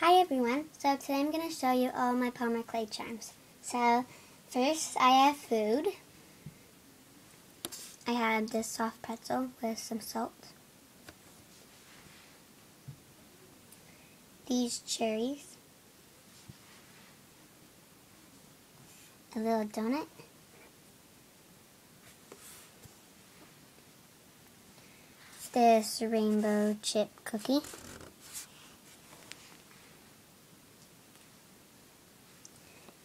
Hi everyone, so today I'm going to show you all my polymer clay charms. So first I have food. I have this soft pretzel with some salt. These cherries. A little donut. This rainbow chip cookie.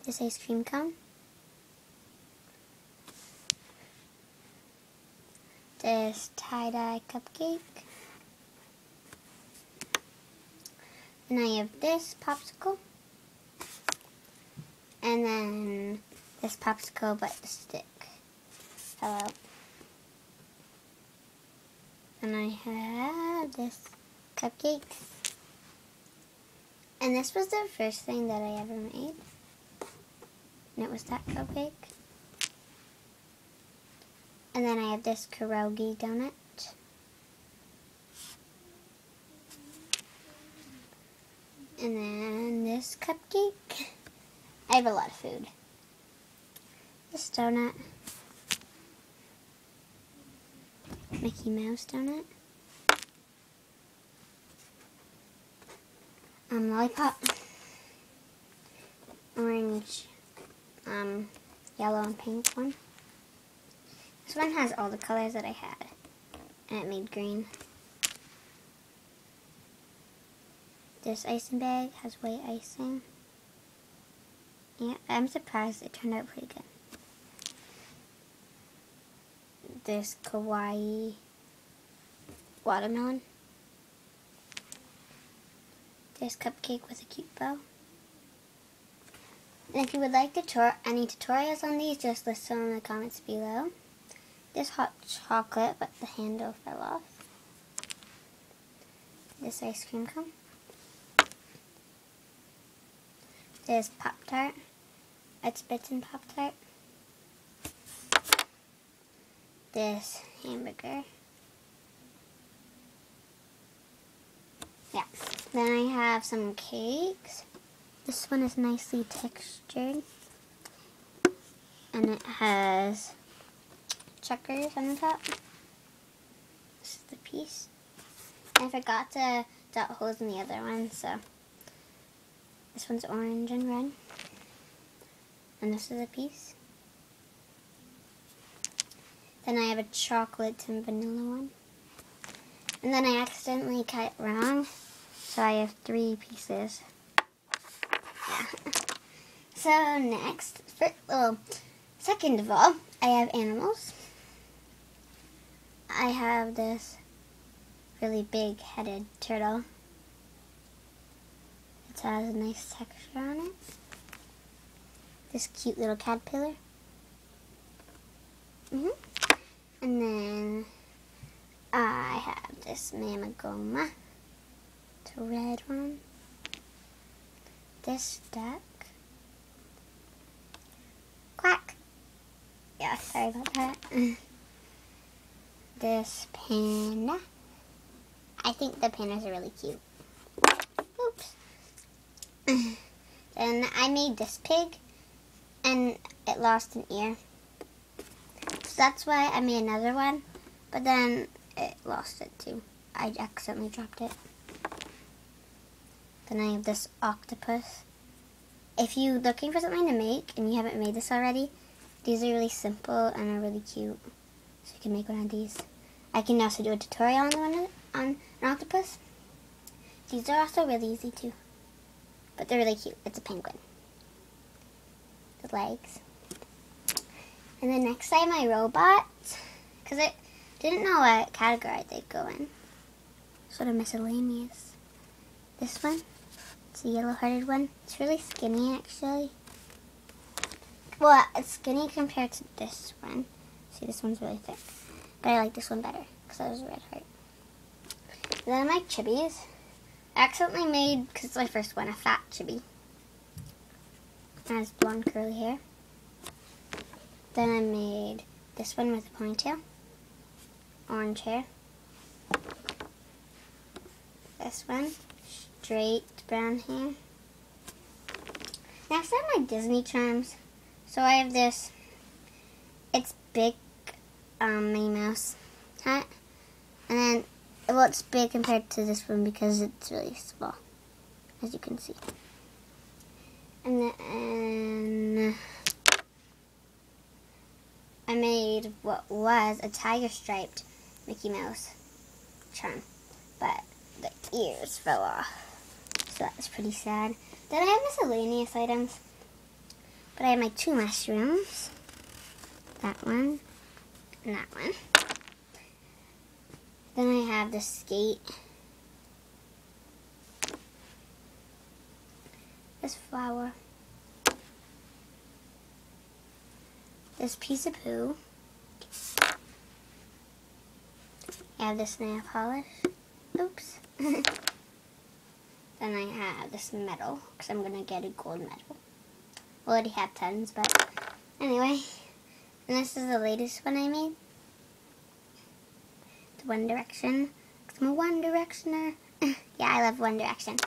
This ice cream cone. This tie-dye cupcake. And I have this popsicle. And then this popsicle but the stick fell out. And I have this cupcake. And this was the first thing that I ever made. And it was that cupcake. And then I have this pierogi donut. And then this cupcake. I have a lot of food. This donut. Mickey Mouse donut. Um, lollipop. Orange um, yellow and pink one. This one has all the colors that I had, and it made green. This icing bag has white icing. Yeah, I'm surprised it turned out pretty good. This kawaii watermelon. This cupcake with a cute bow. And if you would like tutor any tutorials on these, just list them in the comments below. This hot chocolate, but the handle fell off. This ice cream cone. This Pop-Tart. It's Bits and Pop-Tart. This hamburger. Yeah. Then I have some cakes. This one is nicely textured. And it has checkers on the top. This is the piece. I forgot to dot holes in the other one, so this one's orange and red. And this is a piece. Then I have a chocolate and vanilla one. And then I accidentally cut wrong, so I have three pieces. So next, for, well, second of all, I have animals. I have this really big headed turtle. It has a nice texture on it. This cute little caterpillar. Mm -hmm. And then I have this mamegoma. It's a red one. This duck. yeah, sorry about that. this panda. I think the pandas are really cute. Oops. then I made this pig, and it lost an ear. So that's why I made another one, but then it lost it too. I accidentally dropped it. Then I have this octopus. If you're looking for something to make and you haven't made this already, these are really simple and are really cute. So you can make one of these. I can also do a tutorial on one on an octopus. These are also really easy too. But they're really cute. It's a penguin. The legs. And then next I have my robot. Because I didn't know what category they'd go in. Sort of miscellaneous. This one. It's a yellow-hearted one. It's really skinny actually. Well, it's skinny compared to this one. See, this one's really thick. But I like this one better because that was a red heart. then my chibis. I accidentally made, because it's my first one, a fat chibi. It has blonde curly hair. Then I made this one with a ponytail. Orange hair. This one, straight brown hair. Next are my Disney charms. So I have this, it's big um, Minnie Mouse hat. And then, well, it's big compared to this one because it's really small, as you can see. And then I made what was a tiger striped Mickey Mouse charm, but the ears fell off. So that was pretty sad. Then I have miscellaneous items. But I have my two mushrooms. That one and that one. Then I have the skate. This flower. This piece of poo. I have this nail polish. Oops. then I have this medal, because I'm going to get a gold medal. Already have tons, but anyway. And this is the latest one I made. It's One Direction. I'm a One Directioner. yeah, I love One Direction.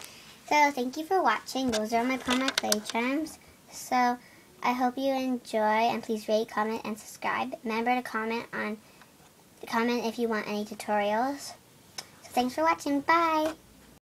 So, thank you for watching. Those are my Polymer Clay Charms. So, I hope you enjoy, and please rate, comment, and subscribe. Remember to comment on comment if you want any tutorials. So thanks for watching. Bye!